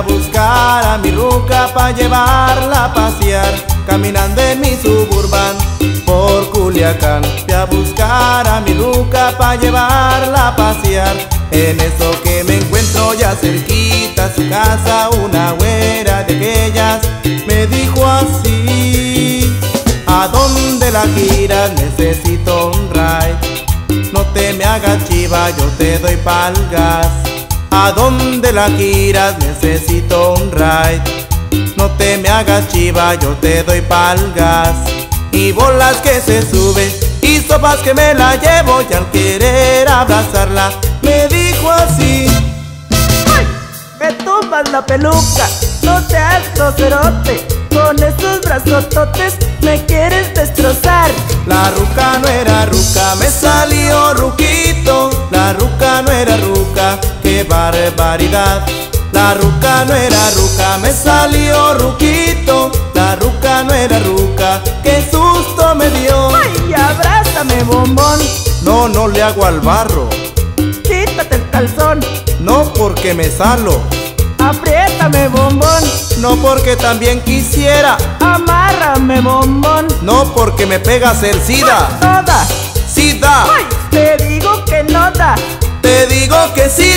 a buscar a mi ruca pa' llevarla a pasear, caminando en mi suburban por Culiacán. Fui a buscar a mi ruca pa' llevarla a pasear. En eso que me encuentro ya cerquita su casa, una güera de aquellas me dijo así: ¿A dónde la giras? Necesito un ride. No te me hagas chiva, yo te doy palgas. ¿A dónde la giras? Necesito un ride. No te me hagas chiva, yo te doy palgas. Y bolas que se sube, y sopas que me la llevo. Y al querer abrazarla, me dijo así. ¡Ay! Me tumbas la peluca, no seas groserote. Con esos brazototes me quieres destrozar. La ruca no era ruca, me salió ruquito. La ruca no barbaridad. La ruca no era ruca, me salió ruquito. La ruca no era ruca, qué susto me dio. ¡Ay, abrázame, bombón! No, no le hago al barro, Quítate el calzón, no porque me salo, apriétame, bombón. no porque también quisiera, Amárrame, bombón. no porque me pegas el sida. No da. ¡Sida! ¡Ay! Te digo que no da. Te digo que sí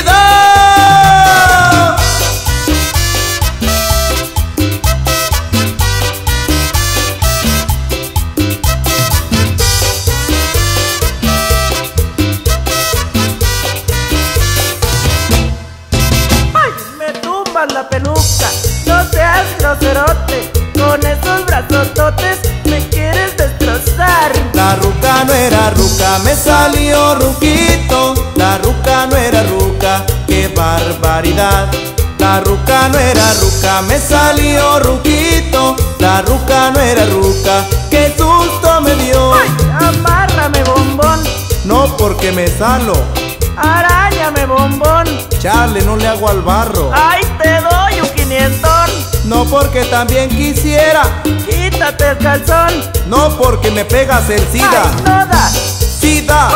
peluca. No seas groserote. Con esos brazototes me quieres destrozar. La ruca no era ruca, me salió ruquito. La ruca no era ruca, qué barbaridad. La ruca no era ruca, me salió ruquito. La ruca no era ruca, qué susto me dio. ¡Ay! Amárrame, bombón. No porque me salo, Arañame, bombón. charle no le hago al barro. ¡Ay, te porque también quisiera, Quítate el calzón. no porque me pegas el sida. ¡Ay, no da! Sida.